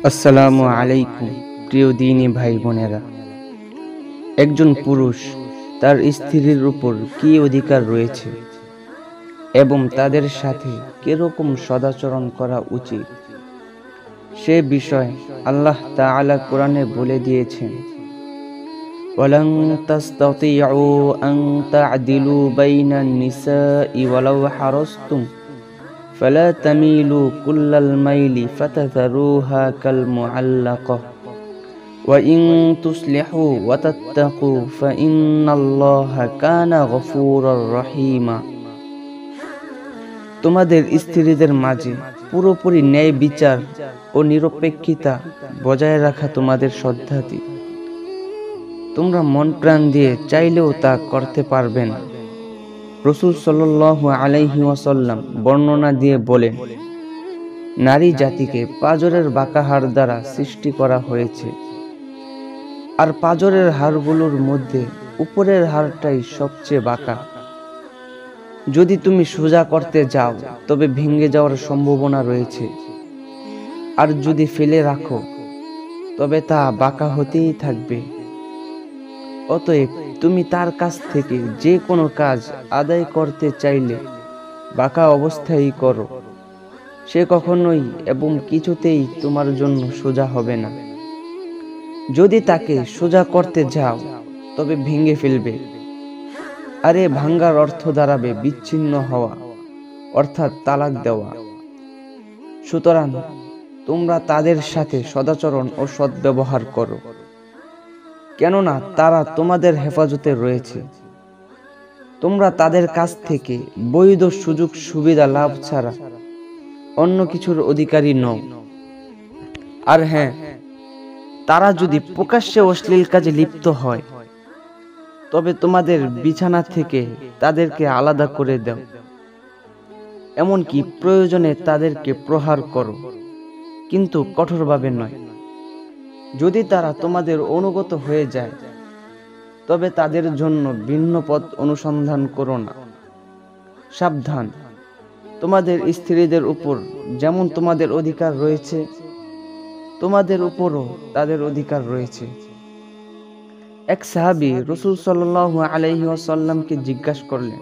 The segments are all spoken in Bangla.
আসসালামু আলাইকুম প্রিয় দিনী ভাই বোনেরা একজন পুরুষ তার স্ত্রীর উপর কি অধিকার রয়েছে এবং তাদের সাথে কিরকম সদাচরণ করা উচিত সে বিষয় আল্লাহ তাআলা কোরআনে বলে দিয়েছেন ولن تستطيعوا أن تعدلوا بين النساء ولو حرصتم فلا تميلوا كل الميل فتذروها كالمعلقة وإن تصلحوا وتتقوا فإن الله كان غفورا رحيما তোমাদের স্ত্রীদের মাঝে পুরোপুরি ন্যায় বিচার ও নিরপেক্ষতা বজায় রাখা তোমাদের শ্রদ্ধাতি তোমরা মন প্রাণ দিয়ে চাইলেও তা করতে পারবে না রসুল সাল্লাহ আলাইহি ওয়াসাল্লাম বর্ণনা দিয়ে বলেন, নারী জাতিকে পাজরের বাঁকা হাড় দ্বারা সৃষ্টি করা হয়েছে। আর পাজরের হাড়গুলোর মধ্যে উপরের হাড়টাই সবচেয়ে বাঁকা। যদি তুমি সোজা করতে যাও, তবে ভেঙে যাওয়ার সম্ভাবনা রয়েছে। আর যদি ফেলে রাখো, তবে তা বাঁকা হতেই থাকবে। অতএব তুমি তার কাছ থেকে যে কোনো কাজ আদায় করতে চাইলে বাঁকা অবস্থায় করো। সে কখনোই এবং কিছুতেই তোমার জন্য সোজা হবে না। যদি তাকে সোজা করতে যাও, তবে ভেঙে ফেলবে। আরে ভাঙ্গার অর্থ দাঁড়াবে বিচ্ছিন্ন হওয়া, অর্থাৎ তালাক দেওয়া। সুতরাং তোমরা তাদের সাথে সদাচরণ ও সদ্ব্যবহার করো। কেননা তারা তোমাদের হেফাজতে রয়েছে। তোমরা তাদের কাছ থেকে বৈধ সুযোগ সুবিধা লাভ ছাড়া অন্য কিছুর অধিকারী নও। আর হ্যাঁ তারা যদি প্রকাশ্যে অশ্লীল কাজে লিপ্ত হয়, তবে তোমাদের বিছানা থেকে তাদেরকে আলাদা করে দাও। এমনকি প্রয়োজনে তাদেরকে প্রহার করো, কিন্তু কঠোরভাবে নয়। যদি তারা তোমাদের অনুগত হয়ে যায়, তবে তাদের জন্য ভিন্ন পথ অনুসন্ধান করো না। সাবধান, তোমাদের স্ত্রীদের উপর যেমন তোমাদের অধিকার রয়েছে, তোমাদের উপরও তাদের অধিকার রয়েছে। এক সাহাবি রসুল সাল আলহি আসাল্লামকে জিজ্ঞাসা করলেন,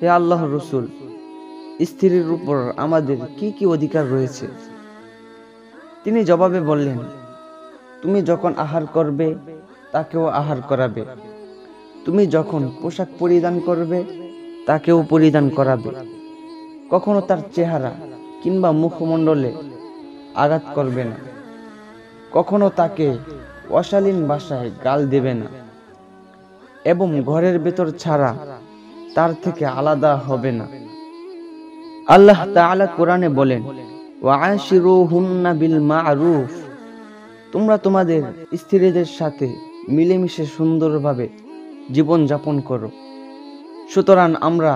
হে আল্লাহ রসুল, স্ত্রীর উপর আমাদের কি কি অধিকার রয়েছে? তিনি জবাবে বললেন তুমি যখন আহার করবে, তাকেও আহার করাবে। তুমি যখন পোশাক পরিধান করবে, তাকেও পরিধান করাবে। কখনো তার চেহারা কিংবা মুখমণ্ডলে আঘাত করবে না। কখনো তাকে অশালীন ভাষায় গাল দেবে না। এবং ঘরের ভেতর ছাড়া তার থেকে আলাদা হবে না। আল্লাহ তাআলা কোরআনে বলেন ওয়াশিরুহুন্না বিল মা'রুফ। তোমরা তোমাদের স্ত্রীদের সাথে মিলেমিশে সুন্দরভাবে জীবন যাপন করো। সুতরাং আমরা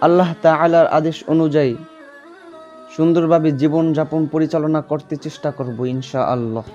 আল্লাহ তালার আদেশ অনুযায়ী সুন্দরভাবে জীবন যাপন পরিচালনা করতে চেষ্টা করব ইনশা আল্লাহ